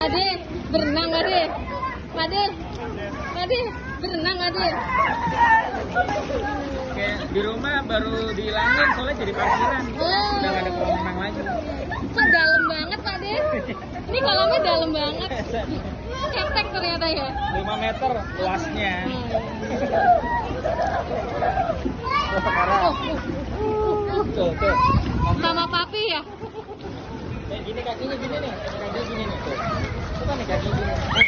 Ade, berenang Ade. Ade, Ade, berenang Ade. Kayak di rumah baru dihilangin soalnya jadi parkiran. Oh. Udah gak ada kolam renang lagi. Kok dalam banget Pak De? Ini kolamnya dalam banget. Ketek ternyata ya. 5 meter luasnya. Oh, Sekarang oh, oh. tuh tuh. Sama papi ya? Gini kakinya gini nih. Kaki gini nih tuh. Coba nih kaki gini. Eh.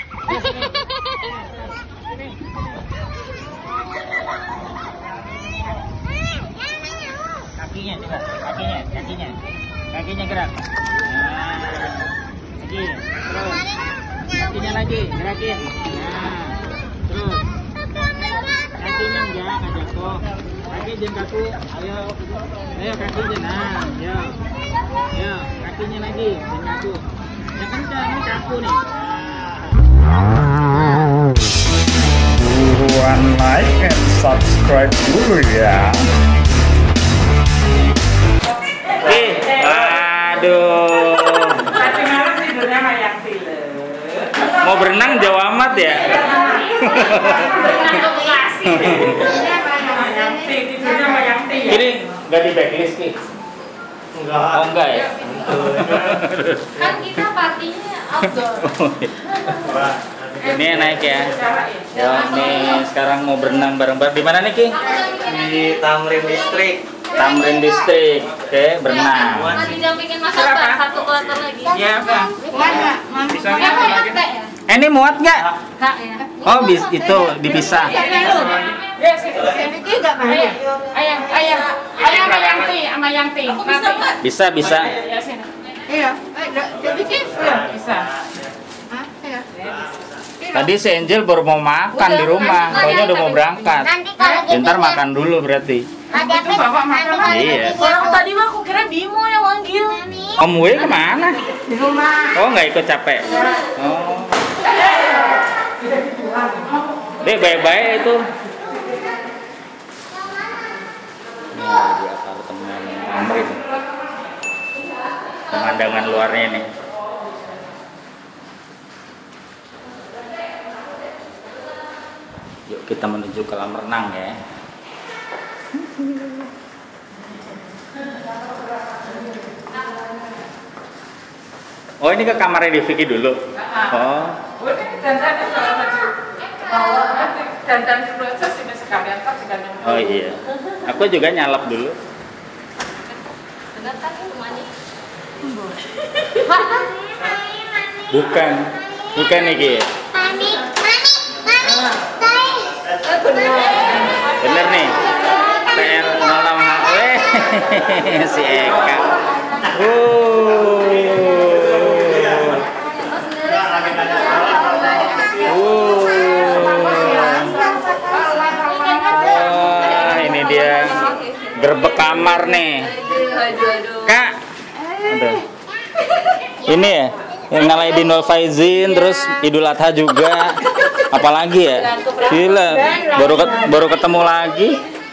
Kakinya coba, kakinya, kakinya. Kakinya gerak. Nah. Lagi. Terus. Kakinya lagi, gerakin. Nah. Terus. Kakinya enggak, enggak jatuh. Kaki kaku. Ayo. Ayo kaki jangan. Nah, ayo. Ayo, kakinya lagi, kaku. Ya kencang, ini kaku nih. Buruan like and subscribe dulu ya. Ih, aduh. Yang film. Mau berenang jauh amat ya? Berenang ke Bekasi. Yang Ti, tidurnya sama yang Ti ya. Ini nggak di backlist nih? Enggak. Oh enggak ya? Kan kita partinya outdoor. Ini naik ya. Ya. Ya, nih sekarang mau berenang bareng-bareng. Di mana nih Ki? Di Tamrin Distrik. Tamrin District. Oke, berenang. Mau didampingin Mas? Akbar satu kloter lagi. Iya, Bang. Bisa Yang nggak? Eh, ini muat nggak? Kak ya. Oh, bis itu dipisah. Ya, sini. Ayah, ayah, ayah, ayah sama yang Ti, sama yang Ti. Nanti. Bisa, bisa. Ya, sini. Iya, eh, Iya, bisa. iya. Tadi si Angel baru mau makan di rumah, soalnya udah mau berangkat. Bentar makan dulu berarti. Itu bapak makan. Iya. Orang tadi mah aku kira Bimo yang manggil. Om Wei ke mana? Di rumah. Oh nggak ikut capek? Oh. Dek baik-baik itu. Ini di apartemen Amrin. Pemandangan luarnya nih. Yuk kita menuju kolam renang ya. Oh ini ke kamarnya di Vicky dulu. Oh. Udah, dandan kalau baju. Bawa nanti dandan dulu aja sini sekalian kan nyemplung. Oh iya. Aku juga nyalap dulu. Bener kan ini mani? Bukan. Bukan nih Ki. Bener nih. PR 06 Weh, si Eka. Uh. Wah, ini dia gerbek kamar nih. Kak. Aduh. Ini ya, yang ngalahin di Nol Faizin, terus Idul Adha juga. Apalagi ya? Gila, baru ket- baru ketemu lagi.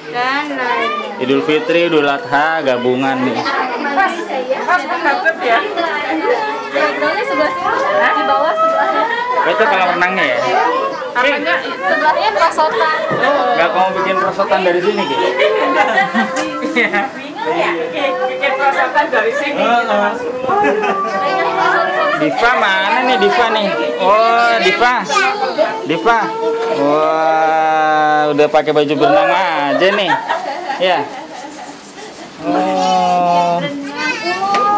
Lain. Idul Fitri, Idul Adha gabungan nih. Mas, menghadap ya. Backgroundnya sebelah. Di bawah sebelahnya. Oh, itu kalau renangnya ya? Apanya? Sebelahnya perosotan. Gak kamu bikin perosotan dari sini gitu? Iya. Bikin bikin perosotan dari sini. gitu, Mas. Diva mana nih Diva nih? Oh Diva, Diva. Wah udah pakai baju berenang aja nih. Ya. Oh.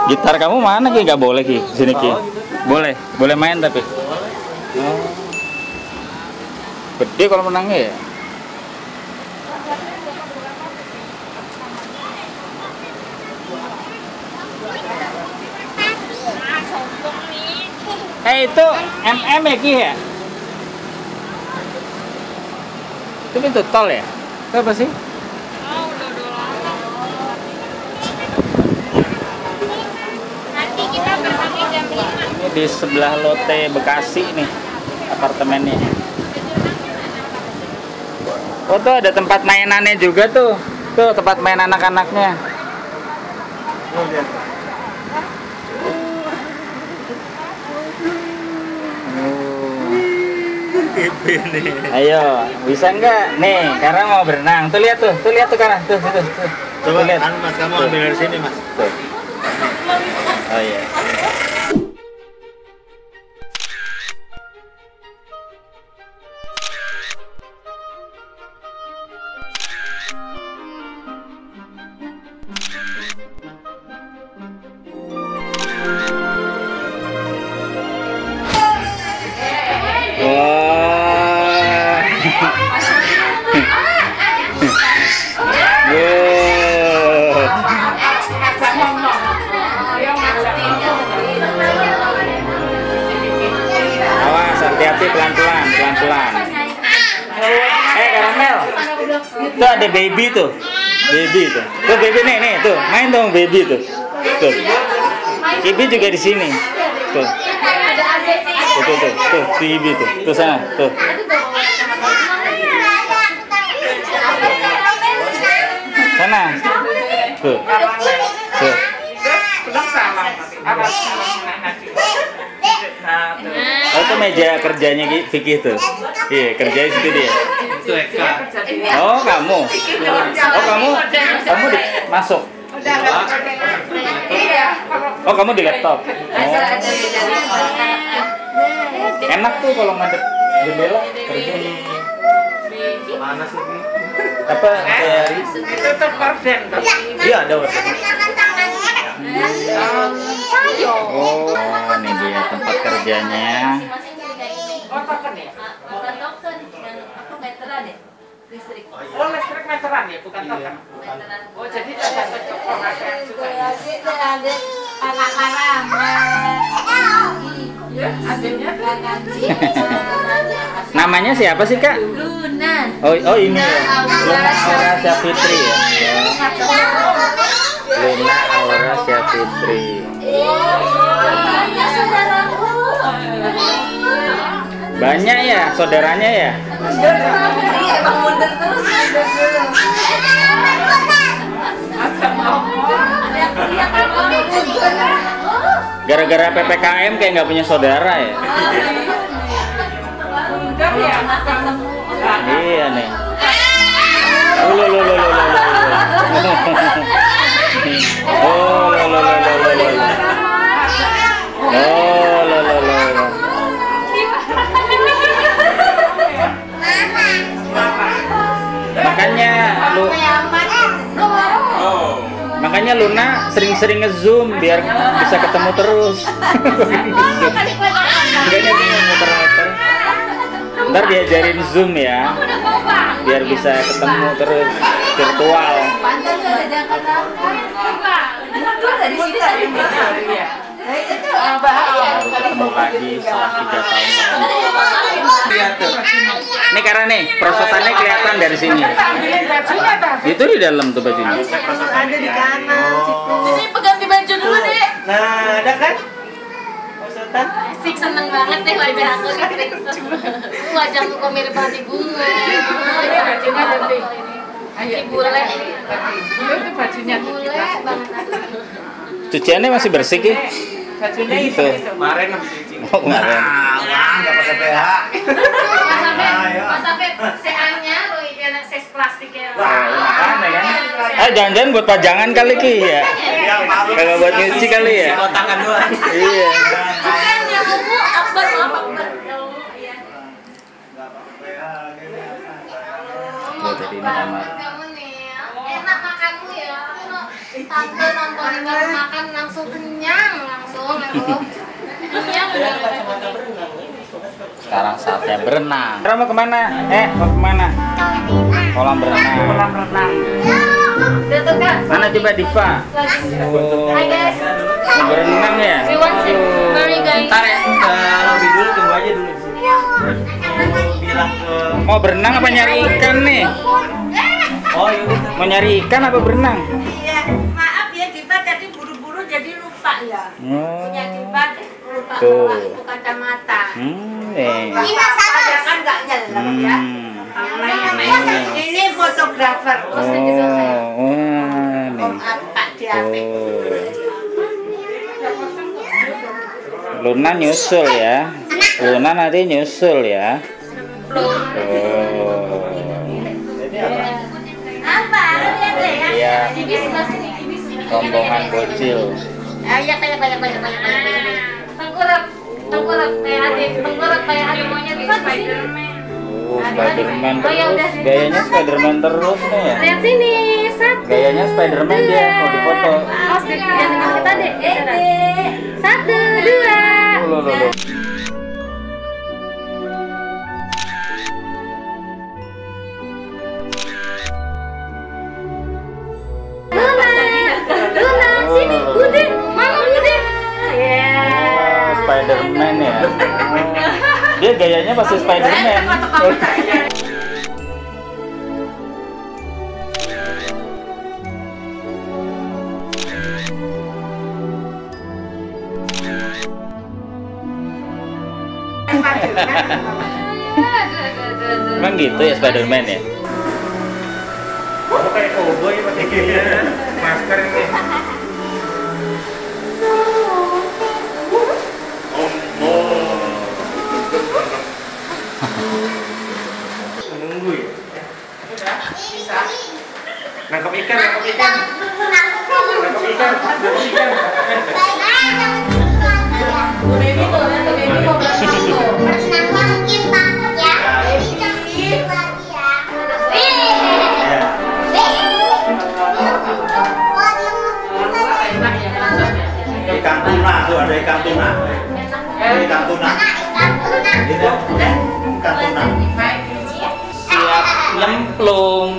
Gitar kamu mana Ki? Gak boleh Ki. Sini Ki. Boleh, boleh main tapi. Oh. Gede kalau menangnya ya. Eh itu MM ya Ki ya? Itu pintu tol ya? Itu apa sih? Nanti kita berenangnya jam 5. Ini di sebelah Lotte Bekasi nih apartemennya. Oh tuh ada tempat mainannya juga tuh. Tuh tempat main anak-anaknya. Kipi nih. Ayo, bisa enggak? Nih, karena mau berenang. Tuh lihat tuh, tuh lihat tuh karena tuh, tuh, tuh. Coba lihat. kan Mas kamu ambil dari sini Mas. Tuh. Oh iya. Baby tuh. Tuh. Kibi juga di sini. Tuh. Tuh, tuh, tuh, tuh, Kibi tuh. Tuh sana, tuh. Sana. Tuh. Tuh. Oh, itu meja kerjanya Ki- Vicky tuh. Iya, kerja di situ dia. Itu Eka. Oh, kamu. Oh, kamu. Kamu di, masuk. Oh, kamu di laptop. Oh. Enak tuh kalau ngadep jendela kerja. Mana sih? Ki? Apa kayak Itu tuh korden. Iya, ada warna. Oh, ini dia tempat kerjanya. Oh, token ya? Listrik. Oh, listrik meteran ya, bukan token. Oh, jadi ada toko ada suka. Ya, adanya Namanya siapa sih, Kak? Luna. Oh, oh ini ya. Luna Aurasya Fitri ya. Luna Aurasya Fitri. Banyak ya saudaranya ya? Iya, emang mundur terus. Gara-gara PPKM kayak nggak punya saudara ya? Ya. Iya nih. Oh, Makanya lu Makanya Luna sering-sering nge-zoom biar bisa ketemu terus. Muter-muter. Ntar diajarin zoom ya, biar bisa ketemu terus virtual. Ketemu lagi setelah tiga tahun. Lihat tuh. Ini karena nih perosotannya kelihatan dari sini. Itu di dalam tuh bajunya. ada di kanan situ. Sini pegang di baju dulu deh. Nah, ada kan? Posotan. Asik seneng banget deh wajah aku diperiksa. Wajahku kok mirip hati bunga. Ayo, Si bule. Bule itu bajunya Bule banget aku. Cuciannya masih bersih ki? Bajunya itu. Itu. Kemarin. Oh kemarin. Nah, wah, pakai PH. Mas Afif. Mas Afif, anak ses plastik ya. Wah, makanya kan. Eh jangan-jangan buat pajangan kali ki ya? Iya. Kagak buat nyuci kali ya? Kotakan doang. Iya. Bukan yang ungu Akbar maaf Akbar. Iya. Oh, jadi ini kamar. Tante nontonin makan langsung kenyang langsung aku. Kenyang udah. Sekarang saatnya berenang. Sekarang mau ke mana? Eh, mau ke mana? Kolam berenang. Kolam renang. Udah tuh kak. Mana coba Diva? Oh, Hai guys. mau berenang ya? Guys. Ntar ya, lebih dulu tunggu aja dulu. Bilang ke Mau berenang apa nyari ikan nih? Oh, yaudah. Mau nyari ikan apa berenang? Iya, maaf ya Diva tadi buru-buru jadi lupa ya. Oh. Punya Diva deh, lupa Tuh. bawa itu kacamata. Hmm, eh. Ini saya kan nggak nyelam ya. Hmm. Ini fotografer. Oh, oh, Om nih. Atta di HP. Tuh. Luna nyusul ya. Luna nanti nyusul ya. Oh. Apa? Ya. Iya, Bibi sebelah sini, Bibi sini. rombongan bocil. Ayak, ayak, ayak, ayak, ayak, ayak. Tengkurap, tengkurap kayak adik, tengkurap kayak adik maunya di Spiderman. Oh, Spiderman terus. Gayanya Spiderman terus nih ya. Lihat sini, satu. Gayanya Spiderman dia mau difoto. Jangan dengan kita deh. Satu, dua. Oh, loh, loh, loh. Spiderman ya. Dia gayanya pasti Spiderman. Emang gitu ya Spiderman ya? kayak cowboy pakai masker ini. Menunggu ya. Nangkap ikan, nangkap ikan. Nangkap ikan, nangkap ikan. Tuh, lihat tuh tuh. Ya. Enak ya. Ikan tuna tuh ada ikan tuna. Ikan tuna. Siap. Nyemplung.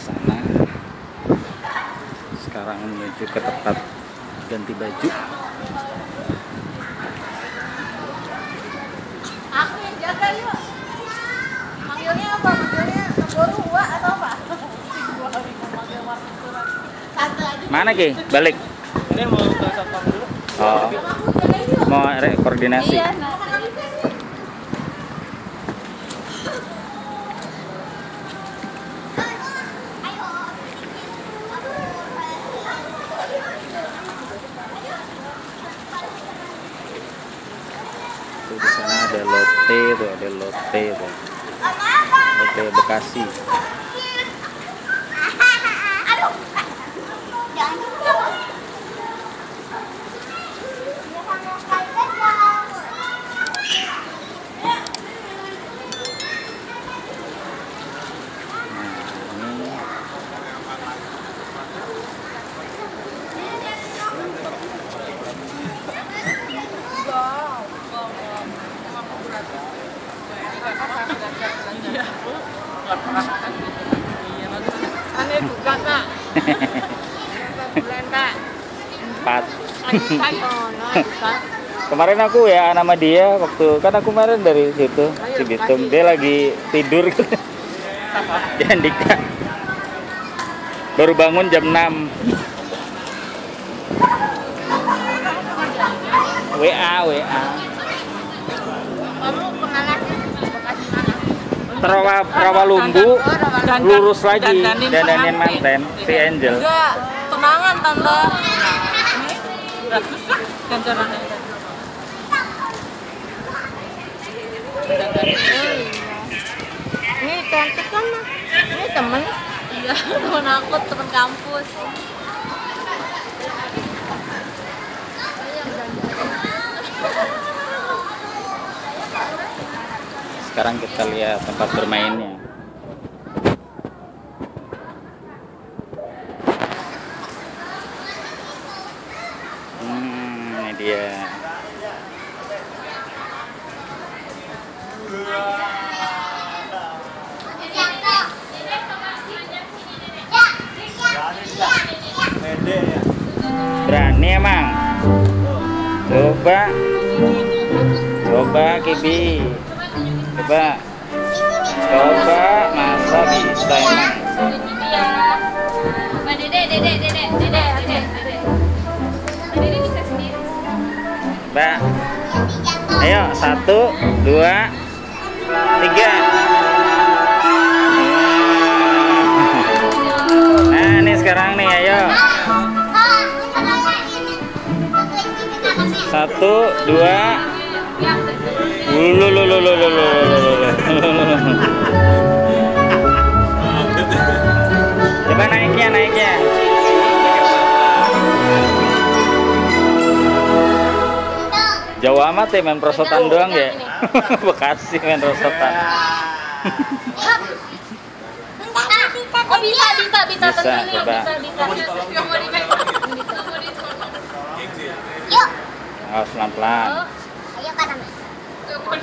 Sana. Sekarang menuju ke tempat ganti baju. Aku yang jaga yuk. Manggilnya apa? Manggilnya Hua atau apa? Mana Ki? Balik. Ini mau ke satpam dulu. Oh, mau koordinasi. Iya, nanti. Tuh di sana ada lotte tuh, ada lotte tuh. Bekasi. Aneh buka kak. Bulan kak. empat. Ayo, kak. Kemarin aku ya nama dia waktu kan aku kemarin dari situ Cibitung dia lagi tidur di Andika baru bangun jam 6 Rawa Rawalumbu lurus lagi dandanin manten si Angel Enggak, tunangan tante. Ganjaran Ini cantik kan? Ini temen. Iya, temen aku, temen kampus. sekarang kita lihat tempat bermainnya. Hmm ini dia. Berani emang? Coba. Coba kibi. Coba. Coba masa bisa emang. ya. Mbak Dede, Dede, Dede, Dede, Dede, Dede. Mbak Dede bisa sendiri. Mbak. Ayo, satu, dua, tiga. Nah, ini sekarang nih, ayo. Satu, dua. Lulu, lulu, lulu, lulu, lulu, lulu. Coba naiknya, naiknya. Jauh amat ya main prosotan doang ya. Bekasi main prosotan. Oh bisa, bisa, bisa, Bisa, coba. Yuk, Awas pelan-pelan. Kan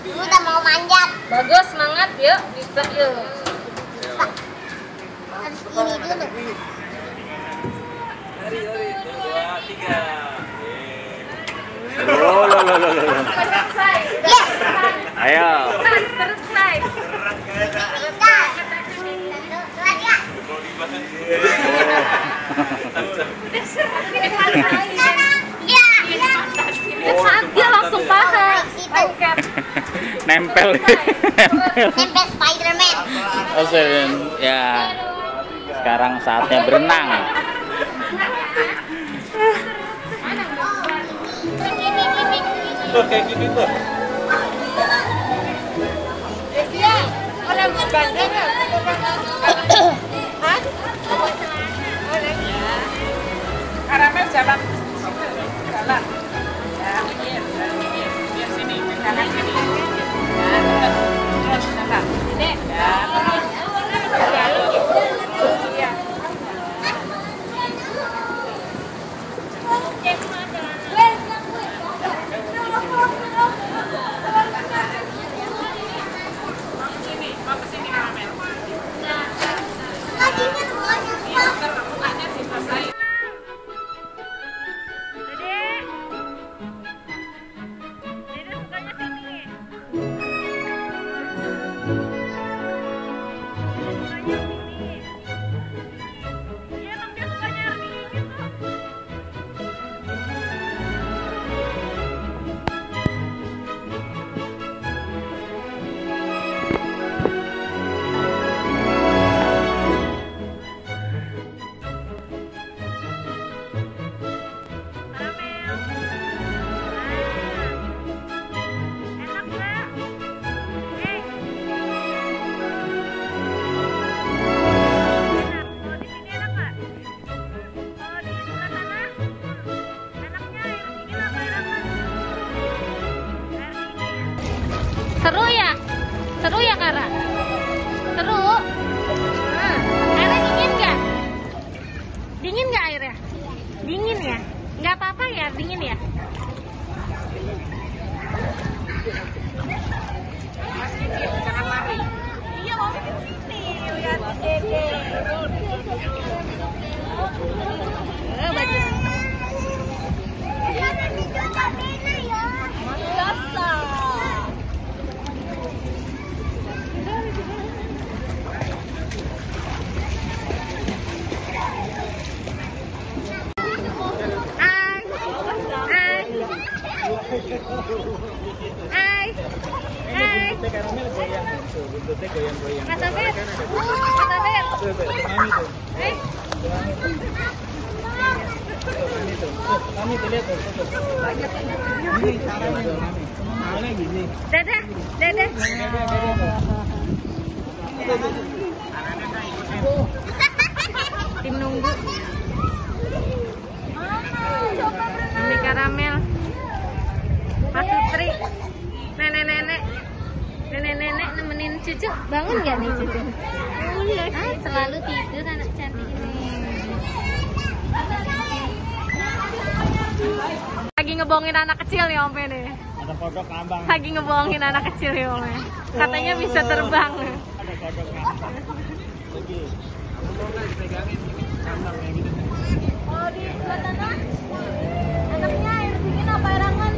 Yang mau udah manjat. Bagus, semangat, yuk, bisa, yuk. Harus ini dulu. Oh, lo, lo, lo, lo, lo. Selesai. Yes. Ayo. Selesai. Bisa. Nempel. Nempel. Nempel Spiderman. Oh. Ya. Sekarang saatnya berenang. Tuh kayak gini tuh. Karamel jalan. Jalan. Sini. Ya, terus. Jalan. Ya, Seru ya Kara? Dadah, dadah. Tim nunggu. Ini karamel. Mas Putri. Nenek-nenek. Nenek-nenek nemenin cucu. Bangun gak nih cucu? Ah, selalu tidur anak cantik ini. Lagi ngebohongin anak kecil nih Om nih. Ada kodok abang. Lagi ngebohongin anak kecil nih Om. Katanya bisa terbang. Ada kodok. Lagi. Dipegangin? Gitu. Kalau di sebelah sana, anaknya air dingin apa air hangat?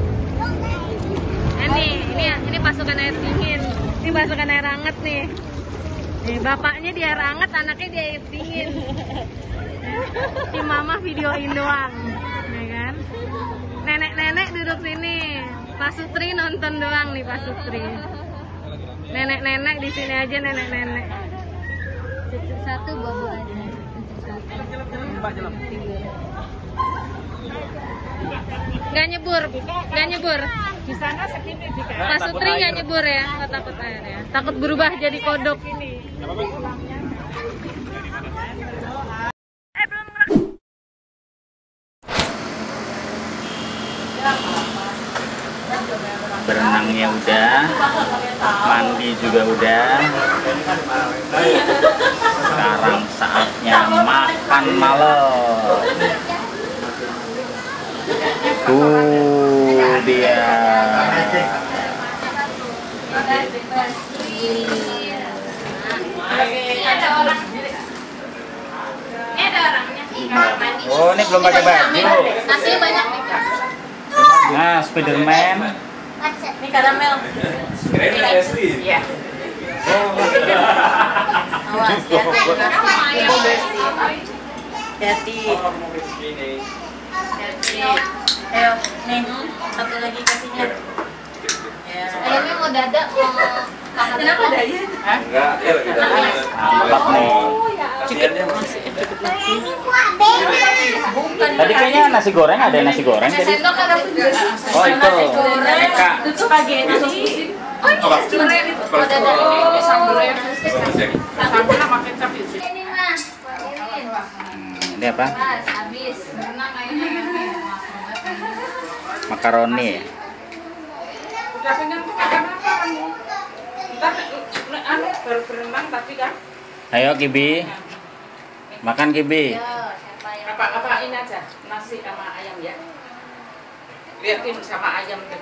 Ini, ini, ini pasukan air dingin. Ini pasukan air hangat nih. Nih, bapaknya di air hangat, anaknya di air dingin. Si mama videoin doang, ya? Nenek-nenek duduk sini. Pak Sutri nonton doang nih Pak Sutri. Nenek-nenek di sini aja nenek-nenek. Cucu satu bobo aja. Cucu satu. Gak nyebur, gak nyebur. Di sana. Pak Sutri nggak nyebur ya, nggak takut air ya. Takut berubah jadi kodok. Udah, mandi juga udah. Sekarang saatnya makan malam. Tuh dia. Oh, ini belum pakai baju. nasinya banyak nih kak Nah, Spiderman. Ini karamel. Iya. Awas ya. Ayam. Hati. Hati. Ayo, nih. Satu lagi kasihnya. Ya. ayamnya mau dadak mau makan Kenapa diet? Mantap nih. Tadi kayaknya nasi goreng ada nasi goreng. Ada tadi. sendok. Ada Oh itu. Eka. Itu oh ini goreng. Mau dadak ini Sambelnya sambelnya pakai cabai sih. ini mas. Ini Hmm, ini apa? mas habis. Makaroni. ya? Udah kenyang tuh makan apa kamu? Ntar ne- anu baru berenang tadi kan. Ayo Kibi. Makan Kibi. siapa yang Apa apa ini aja nasi sama ayam ya. Liatin sama ayam tuh.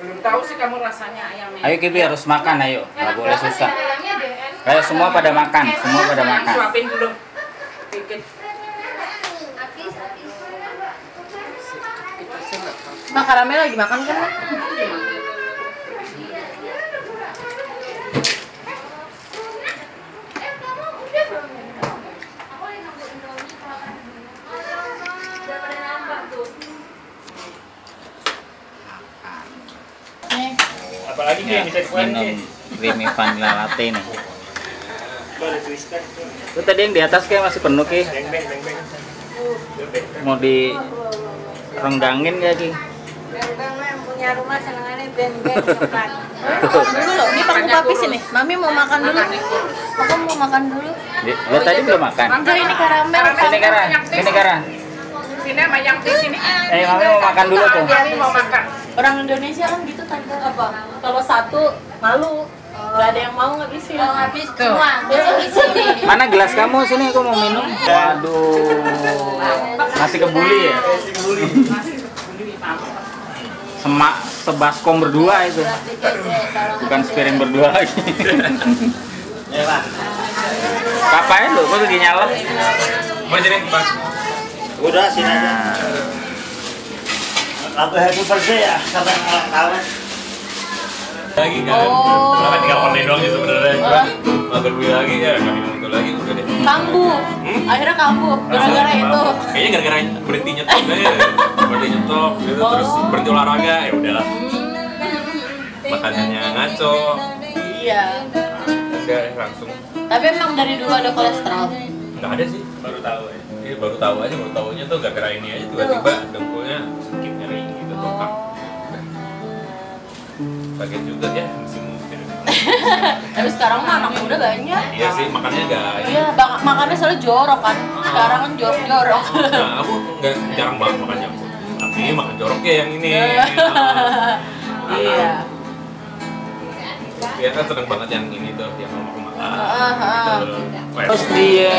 Belum tahu sih kamu rasanya ayamnya. Ayo Kibi harus makan ayo. Nggak boleh susah. deh Ayo semua pada makan, semua pada makan. suapin dulu. Bikin. habis habis Mak karamel lagi makan kan? Apalagi ya, minum creamy vanilla latte nih. Itu tadi yang di atas kayak masih penuh ki. Mau di renggangin ya ki. Punya rumah senengannya beng-beng cepat. Dulu loh, ini pakai papi sini. Mami mau makan dulu. Aku mau makan dulu. Di- Lihat tadi belum makan. Enggak ini karamel. Sini Kara, sini Kara. Sini sama yang di sini. Eh mami mau makan dulu tuh. Mami mau makan. Orang Indonesia kan gitu tante apa? Kalau satu malu, nggak ada yang mau ngabisin. kalau habis semua besok di sini Mana gelas kamu sini aku mau minum. Waduh. Nasi kebuli ya. Semak sebaskom berdua itu. Bukan spiring berdua lagi. Ya, Pak. Kapain lu? Kok lagi nyalep? Udah sini aja. Lagu happy birthday ya sampai kawan. Lagi kan? Oh. Cuma tinggal online doang sih sebenarnya? Cuma mager beli lagi. Ya nggak minum itu lagi udah deh. Kambuh. Akhirnya kambuh gara-gara itu. kayaknya gara-gara berhenti nyetok deh. Berhenti nyetok gitu terus berhenti olahraga. Ya udahlah. Makanannya ngaco. Iya. udah langsung. Tapi emang dari dulu ada kolesterol. nggak ada sih. Baru tahu ya Iya, baru tahu aja. Baru tahunya tuh gara-gara ini aja. Tiba-tiba dengkulnya sakit nyeri gitu bengkak kaget juga ya musim musim Tapi sekarang mah anak muda banyak. iya sih makannya nggak Iya, bang- makannya selalu jorok kan. Sekarang kan jorok-jorok. Nah, aku nggak jarang banget makan food. Tapi makan joroknya yang ini. Iya. Dia kan seneng banget yang ini tuh, yang mau makan. Terus dia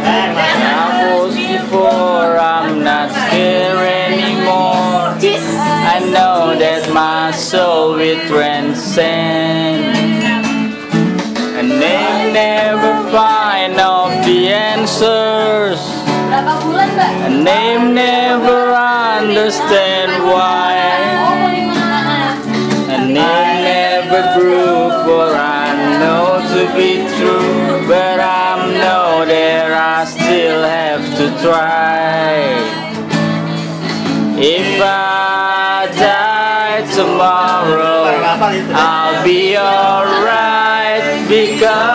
I was before I'm not scared know that my soul will transcend And they never find out the answers. Berapa bulan, Mbak? A name never understand why. A name never prove what I know to be true. But I know that I still have to try. become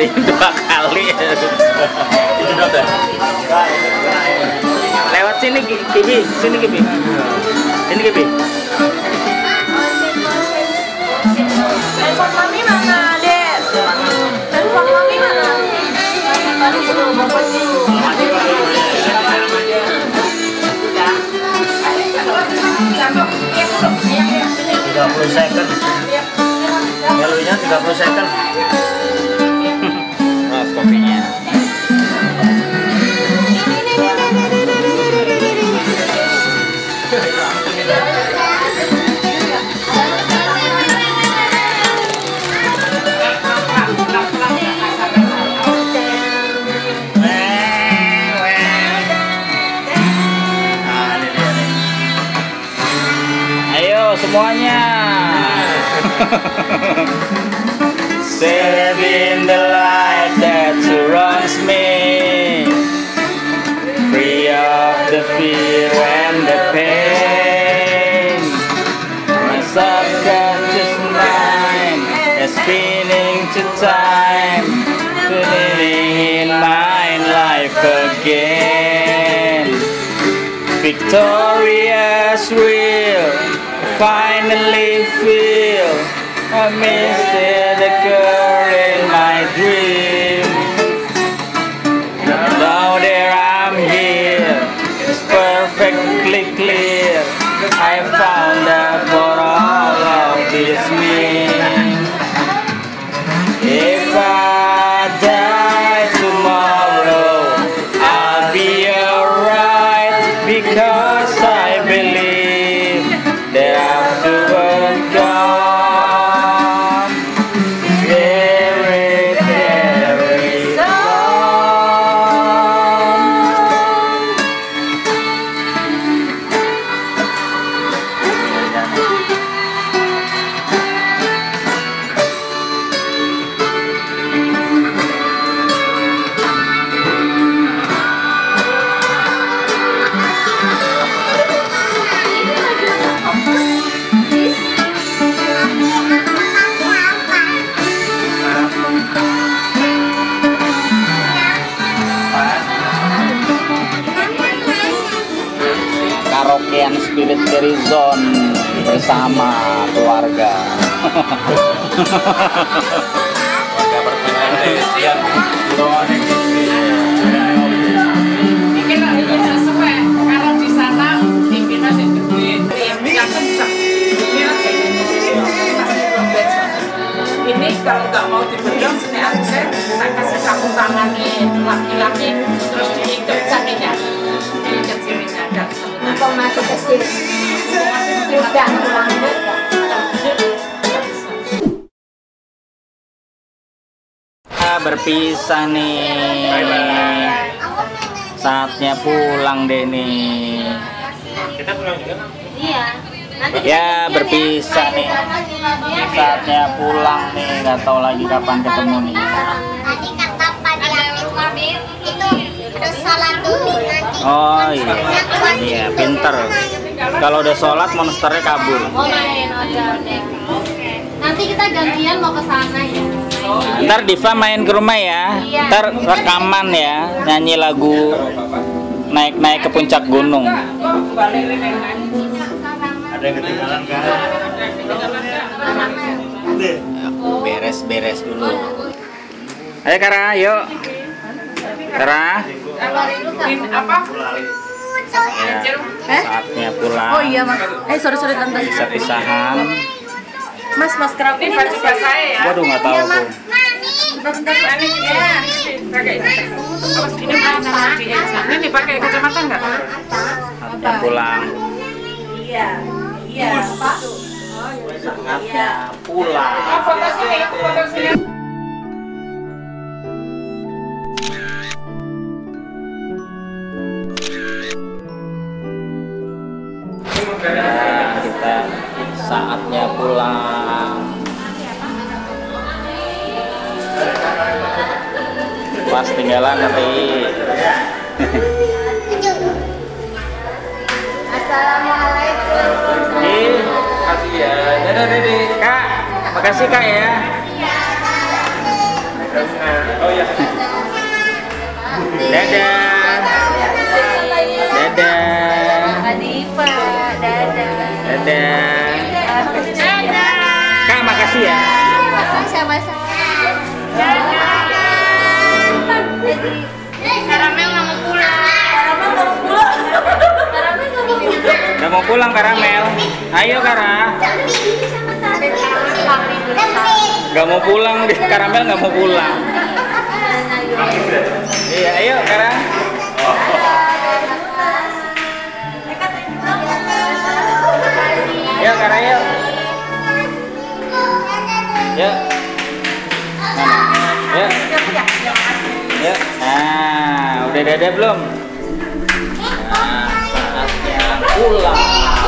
Dua kali. Lewat sini Ki- Kibi, sini Kibi. Ini Kibi. Handphone mami mana, Dek? Handphone mami mana? Tadi suruh bapak dulu. 30 second. Value-nya 30 second. Kopinya. Nah, nih. Ayo semuanya. Step the light that surrounds me. Free of the fear and the pain. My subconscious mind is spinning to time. Living in my life again. Victorious will finally feel The girl in my. Now I'm here, it's perfectly Ini kalau nggak mau dibedong sini aja, saya kasih sapu tangannya laki-laki terus diikat sininya, diikat sininya dan sebenarnya. Kau masuk SD. Tidak pulang. Kita berpisah nih. Saatnya pulang deh nih. Kita pulang juga kan? Iya. Nanti Ya, kita berpisah nih. ya. Saatnya pulang nih, nggak tahu lagi kapan ketemu nih. Tadi kata Pak itu harus salat dulu nanti. Oh iya, iya pinter. Kalau udah sholat monsternya kabur. Oke. Nanti kita gantian mau ke sana ya. Ntar Diva main ke rumah ya. Ntar rekaman ya, nyanyi lagu naik-naik ke puncak gunung. Ada yang ketinggalan kan? Beres-beres dulu. Ayo Kara, yuk. Kara, apa? ya, saatnya pulang. Oh iya, Mas. Eh, sorry sorry tante. Pisah-pisahan. Mas, masker aku Ini baju buat saya ya. Waduh nggak tahu tuh. Bentar, bentar. Ini. Pakai. Ini pakai kacamata enggak? Saatnya pulang. Iya. Iya. Pulang. Oh, foto sini, foto sini. Kita saatnya pulang. Pas tinggalan nanti. Assalamualaikum. Ih, makasih ya. Dadah, Dede. Kak, makasih Kak ya. Oh iya. Dadah. Dadah. Adipa, dadah. Dadah. Kak, makasih ya. Sama-sama. Karamel Udah mau pulang Karamel. Ayo Kara. Gak mau pulang deh. Karamel gak mau pulang. Iya, ayo Kara. Yuk Kara yuk. Mana? Yuk. Yuk. Nah, udah dada belum? Hola.